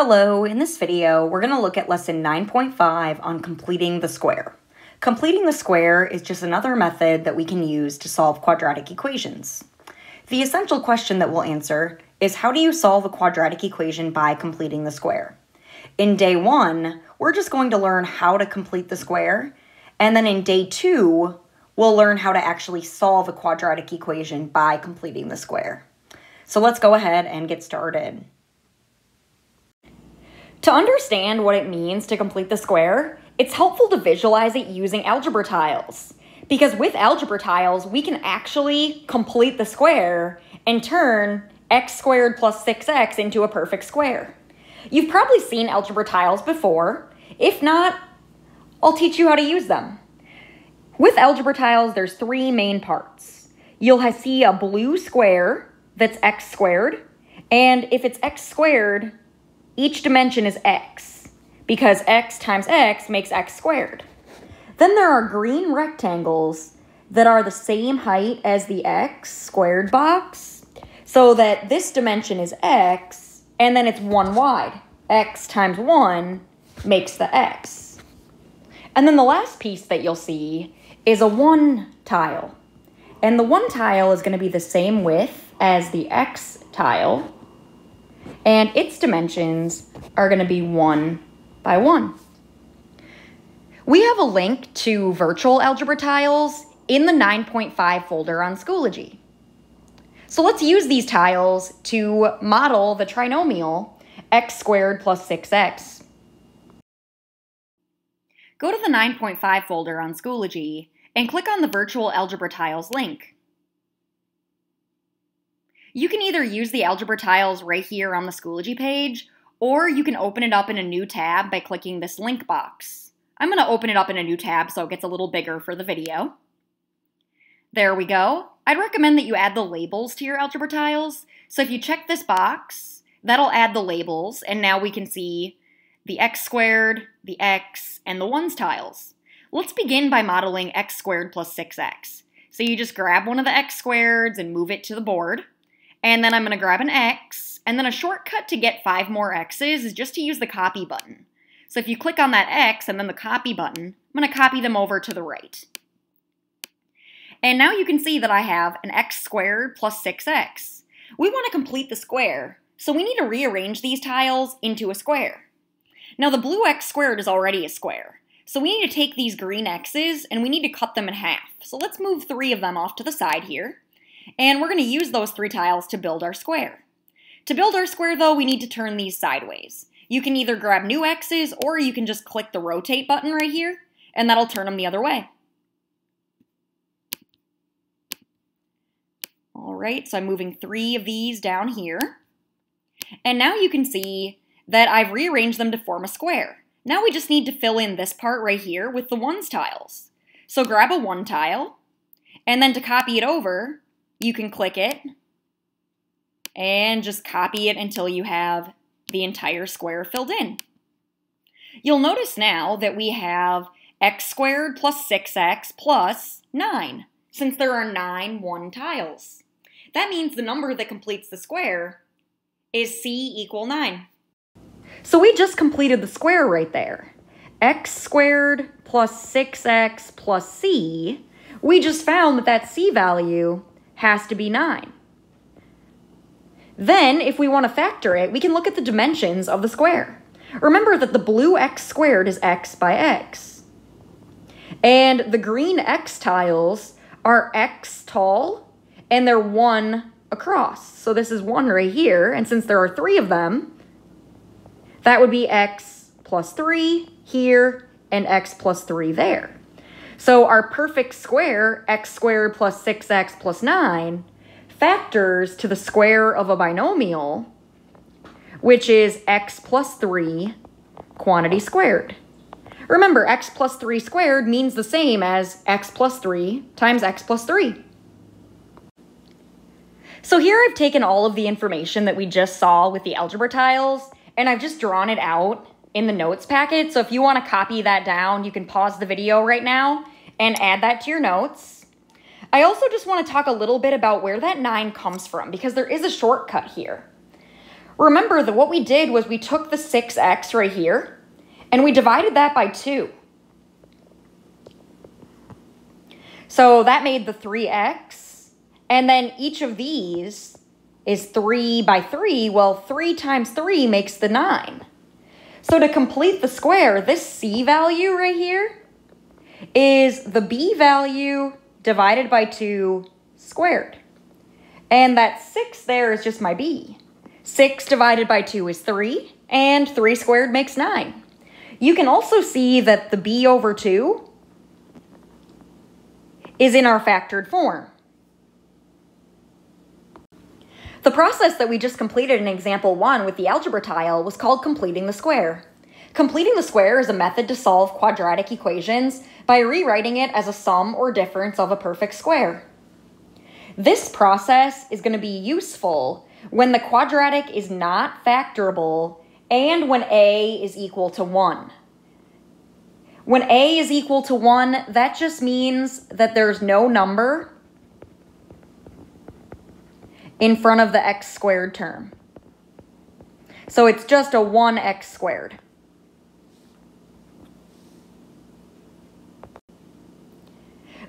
Hello, in this video, we're going to look at lesson 9.5 on completing the square. Completing the square is just another method that we can use to solve quadratic equations. The essential question that we'll answer is how do you solve a quadratic equation by completing the square? In day one, we're just going to learn how to complete the square, and then in day two, we'll learn how to actually solve a quadratic equation by completing the square. So let's go ahead and get started. To understand what it means to complete the square, it's helpful to visualize it using algebra tiles. Because with algebra tiles, we can actually complete the square and turn x squared plus 6x into a perfect square. You've probably seen algebra tiles before. If not, I'll teach you how to use them. With algebra tiles, there's three main parts. You'll see a blue square that's x squared, and if it's x squared, each dimension is x, because x times x makes x squared. Then there are green rectangles that are the same height as the x squared box, so that this dimension is x, and then it's 1 wide. x times 1 makes the x. And then the last piece that you'll see is a 1 tile. And the 1 tile is going to be the same width as the x tile, and its dimensions are going to be 1 by 1. We have a link to virtual algebra tiles in the 9.5 folder on Schoology. So let's use these tiles to model the trinomial x squared plus 6x. Go to the 9.5 folder on Schoology and click on the virtual algebra tiles link. You can either use the algebra tiles right here on the Schoology page, or you can open it up in a new tab by clicking this link box. I'm going to open it up in a new tab so it gets a little bigger for the video. There we go. I'd recommend that you add the labels to your algebra tiles. So if you check this box, that'll add the labels, and now we can see the x squared, the x, and the ones tiles. Let's begin by modeling x squared plus 6x. So you just grab one of the x squareds and move it to the board. And then I'm going to grab an X, and then a shortcut to get five more X's is just to use the copy button. So if you click on that X and then the copy button, I'm going to copy them over to the right. And now you can see that I have an x squared plus 6x. We want to complete the square, so we need to rearrange these tiles into a square. Now the blue x squared is already a square, so we need to take these green x's and we need to cut them in half. So let's move three of them off to the side here. And we're going to use those three tiles to build our square. To build our square, though, we need to turn these sideways. You can either grab new x's or you can just click the rotate button right here, and that'll turn them the other way. All right, so I'm moving three of these down here. And now you can see that I've rearranged them to form a square. Now we just need to fill in this part right here with the ones tiles. So grab a one tile, and then to copy it over, you can click it and just copy it until you have the entire square filled in. You'll notice now that we have x squared plus 6x plus 9, since there are 9 1 tiles. That means the number that completes the square is c equal 9. So we just completed the square right there. x squared plus 6x plus c, we just found that that c value has to be 9. Then, if we want to factor it, we can look at the dimensions of the square. Remember that the blue x squared is x by x. And the green x tiles are x tall, and they're 1 across. So this is 1 right here, and since there are 3 of them, that would be x plus 3 here, and x plus 3 there. So our perfect square, x squared plus 6x plus 9, factors to the square of a binomial, which is x plus 3 quantity squared. Remember, x plus 3 squared means the same as x plus 3 times x plus 3. So here I've taken all of the information that we just saw with the algebra tiles, and I've just drawn it out in the notes packet. So if you want to copy that down, you can pause the video right now and add that to your notes. I also just want to talk a little bit about where that 9 comes from because there is a shortcut here. Remember that what we did was we took the 6x right here and we divided that by 2. So that made the 3x. And then each of these is 3 by 3. Well, 3 times 3 makes the 9. So to complete the square, this c value right here is the b value divided by 2 squared. And that 6 there is just my b. 6 divided by 2 is 3, and 3 squared makes 9. You can also see that the b over 2 is in our factored form. The process that we just completed in example one with the algebra tile was called completing the square. Completing the square is a method to solve quadratic equations by rewriting it as a sum or difference of a perfect square. This process is going to be useful when the quadratic is not factorable and when a is equal to 1. When a is equal to 1, that just means that there's no number in front of the x squared term. So it's just a 1x squared.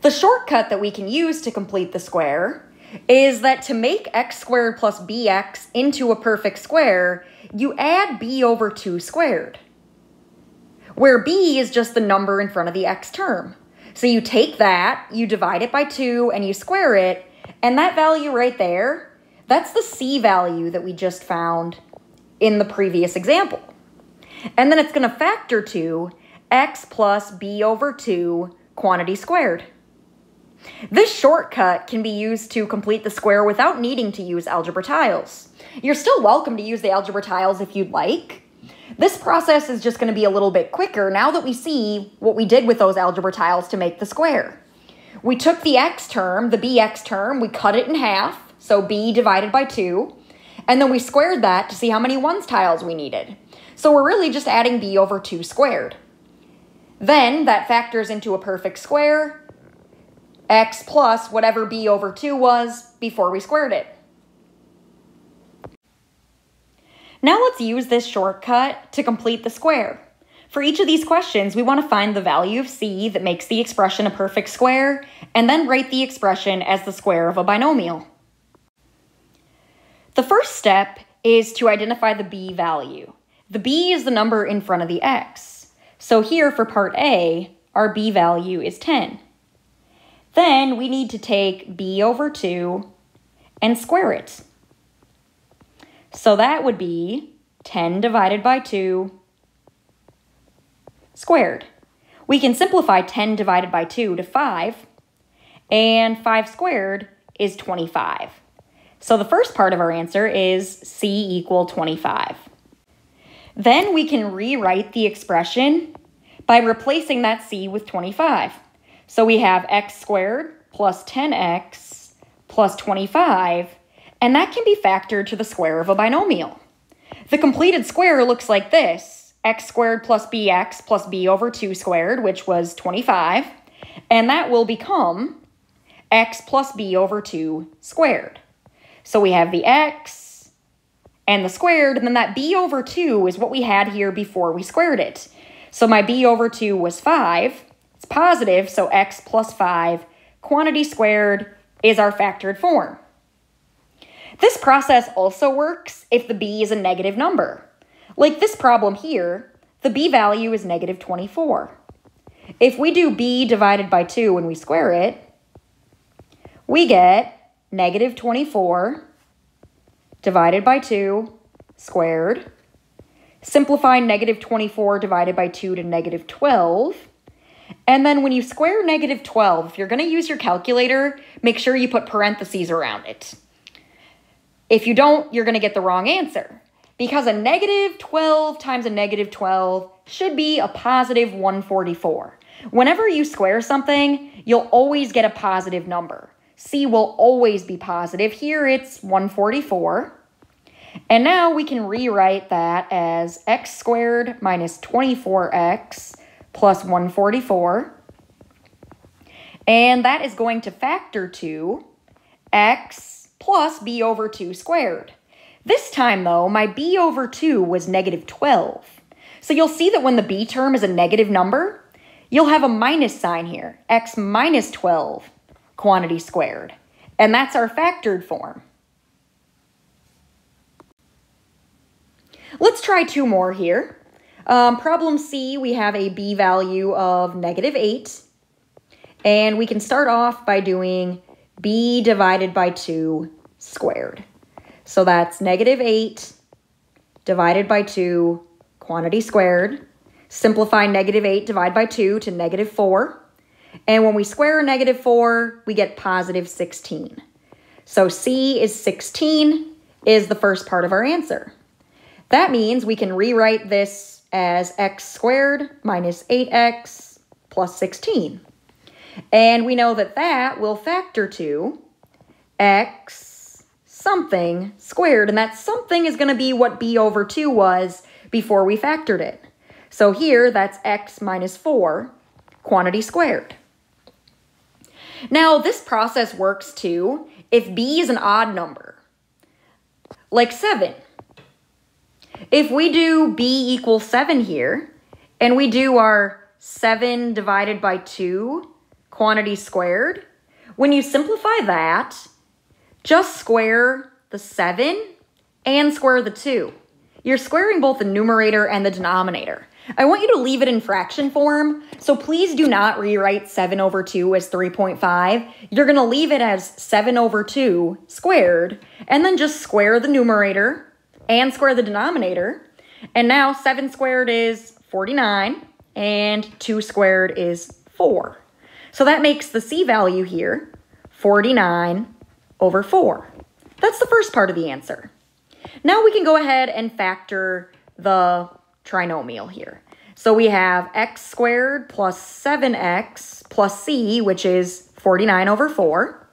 The shortcut that we can use to complete the square is that to make x squared plus bx into a perfect square, you add b over 2 squared, where b is just the number in front of the x term. So you take that, you divide it by 2, and you square it, and that value right there, that's the c value that we just found in the previous example. And then it's going to factor to x plus b over 2 quantity squared. This shortcut can be used to complete the square without needing to use algebra tiles. You're still welcome to use the algebra tiles if you'd like. This process is just going to be a little bit quicker now that we see what we did with those algebra tiles to make the square. We took the x term, the bx term, we cut it in half, so b divided by 2, and then we squared that to see how many ones tiles we needed. So we're really just adding b over 2 squared. Then that factors into a perfect square, x plus whatever b over 2 was before we squared it. Now let's use this shortcut to complete the square. For each of these questions, we want to find the value of c that makes the expression a perfect square, and then write the expression as the square of a binomial. The first step is to identify the b value. The b is the number in front of the x. So here for part A, our b value is 10. Then we need to take b over 2 and square it. So that would be 10 divided by 2 squared. We can simplify 10 divided by 2 to 5, and 5 squared is 25. So the first part of our answer is c equal 25. Then we can rewrite the expression by replacing that c with 25. So we have x squared plus 10x plus 25, and that can be factored to the square of a binomial. The completed square looks like this, x squared plus bx plus b over 2 squared, which was 25, and that will become x plus b over 2 squared. So we have the x and the squared, and then that b over 2 is what we had here before we squared it. So my b over 2 was 5, it's positive, so x plus 5, quantity squared, is our factored form. This process also works if the b is a negative number. Like this problem here, the b value is negative 24. If we do b divided by 2 when we square it, we get negative 24 divided by 2 squared. Simplify negative 24 divided by 2 to negative 12. And then when you square negative 12, if you're going to use your calculator, make sure you put parentheses around it. If you don't, you're going to get the wrong answer. Because a negative 12 times a negative 12 should be a positive 144. Whenever you square something, you'll always get a positive number. C will always be positive. Here it's 144. And now we can rewrite that as x squared minus 24x plus 144. And that is going to factor to x plus b over 2 squared. This time, though, my b over 2 was negative 12. So you'll see that when the b term is a negative number, you'll have a minus sign here, x minus 12 quantity squared. And that's our factored form. Let's try two more here. Um, problem C, we have a b value of negative 8. And we can start off by doing b divided by 2 squared. So that's negative 8 divided by 2 quantity squared. Simplify negative 8 divided by 2 to negative 4. And when we square negative 4, we get positive 16. So C is 16 is the first part of our answer. That means we can rewrite this as x squared minus 8x plus 16. And we know that that will factor to x something squared, and that something is going to be what b over 2 was before we factored it. So here, that's x minus 4 quantity squared. Now, this process works too if b is an odd number, like 7. If we do b equals 7 here, and we do our 7 divided by 2 quantity squared, when you simplify that, just square the 7 and square the 2. You're squaring both the numerator and the denominator. I want you to leave it in fraction form, so please do not rewrite 7 over 2 as 3.5. You're going to leave it as 7 over 2 squared, and then just square the numerator and square the denominator. And now 7 squared is 49, and 2 squared is 4. So that makes the C value here 49 over 4. That's the first part of the answer. Now we can go ahead and factor the trinomial here. So we have x squared plus 7x plus c, which is 49 over 4.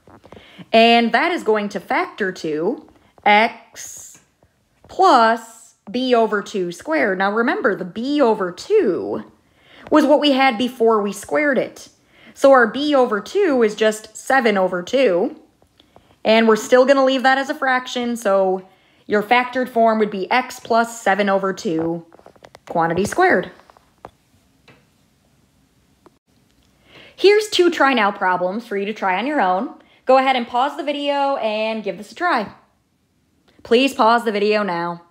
And that is going to factor to x plus b over 2 squared. Now remember, the b over 2 was what we had before we squared it. So our b over 2 is just 7 over 2. And we're still going to leave that as a fraction, so your factored form would be x plus 7 over 2 quantity squared. Here's two try now problems for you to try on your own. Go ahead and pause the video and give this a try. Please pause the video now.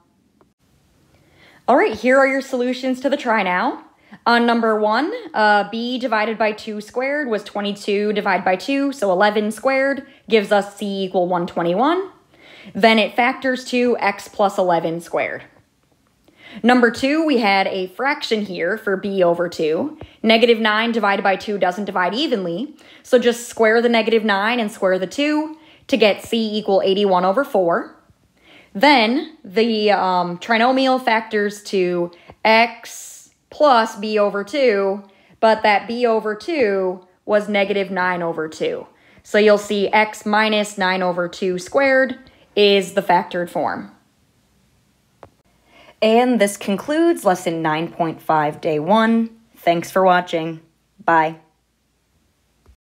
All right, here are your solutions to the try now. On number one, uh, b divided by 2 squared was 22 divided by 2, so 11 squared gives us c equal 121. Then it factors to x plus 11 squared. Number two, we had a fraction here for b over 2. Negative 9 divided by 2 doesn't divide evenly, so just square the negative 9 and square the 2 to get c equal 81 over 4. Then the um, trinomial factors to x plus b over 2, but that b over 2 was negative 9 over 2. So you'll see x minus 9 over 2 squared is the factored form. And this concludes lesson 9.5 day one. Thanks for watching. Bye.